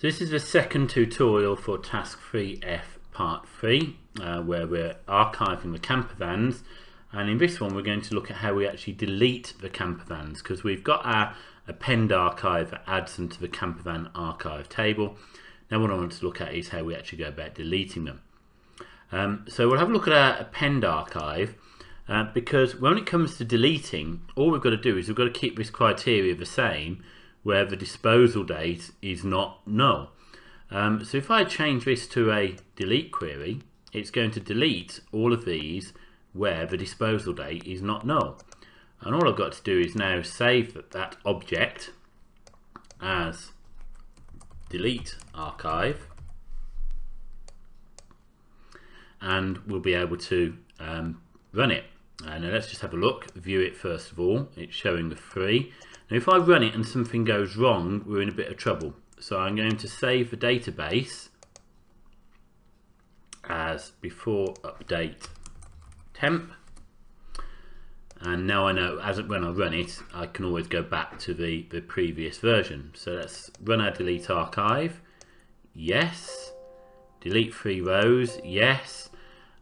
So this is the second tutorial for task 3F part 3 uh, where we're archiving the campervans and in this one we're going to look at how we actually delete the campervans because we've got our append archive that adds them to the campervan archive table. Now what I want to look at is how we actually go about deleting them. Um, so we'll have a look at our append archive uh, because when it comes to deleting all we've got to do is we've got to keep this criteria the same where the disposal date is not null. Um, so if I change this to a delete query, it's going to delete all of these where the disposal date is not null. And all I've got to do is now save that object as delete archive and we'll be able to um, run it. And now let's just have a look, view it first of all. It's showing the three. Now if I run it and something goes wrong, we're in a bit of trouble. So I'm going to save the database as before update temp. And now I know as when I run it, I can always go back to the, the previous version. So let's run our delete archive. Yes. Delete three rows. Yes.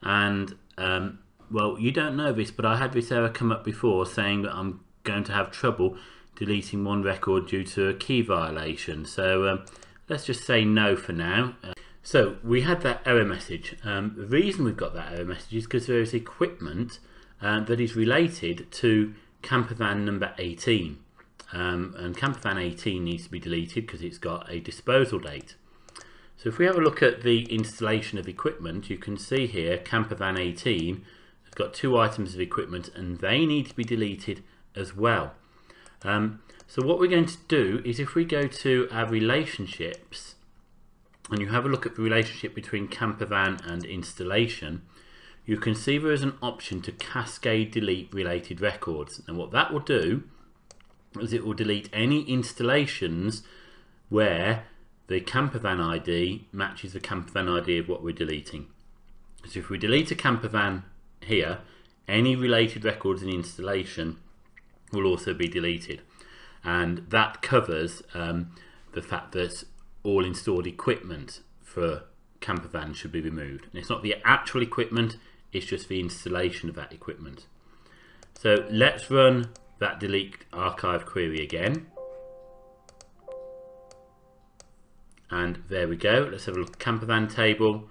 And um, well, you don't know this, but I had this error come up before saying that I'm going to have trouble deleting one record due to a key violation. So um, let's just say no for now. Uh, so we had that error message. Um, the reason we've got that error message is because there is equipment uh, that is related to campervan number 18. Um, and campervan 18 needs to be deleted because it's got a disposal date. So if we have a look at the installation of equipment, you can see here campervan 18 has got two items of equipment and they need to be deleted as well. Um, so what we're going to do is if we go to our relationships and you have a look at the relationship between campervan and installation, you can see there is an option to cascade delete related records. And what that will do is it will delete any installations where the campervan ID matches the campervan ID of what we're deleting. So if we delete a campervan here, any related records in installation will also be deleted and that covers um, the fact that all installed equipment for campervan should be removed. And it's not the actual equipment, it's just the installation of that equipment. So let's run that delete archive query again. And there we go. Let's have a look at campervan table.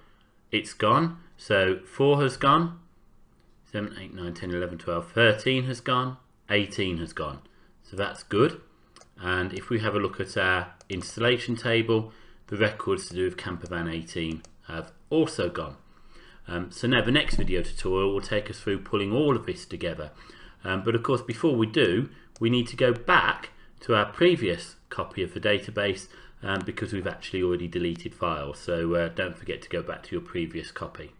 It's gone. So 4 has gone. 7, 8, 9, 10, 11, 12, 13 has gone. 18 has gone. So that's good. And if we have a look at our installation table, the records to do with Campervan 18 have also gone. Um, so now the next video tutorial will take us through pulling all of this together. Um, but of course, before we do, we need to go back to our previous copy of the database um, because we've actually already deleted files. So uh, don't forget to go back to your previous copy.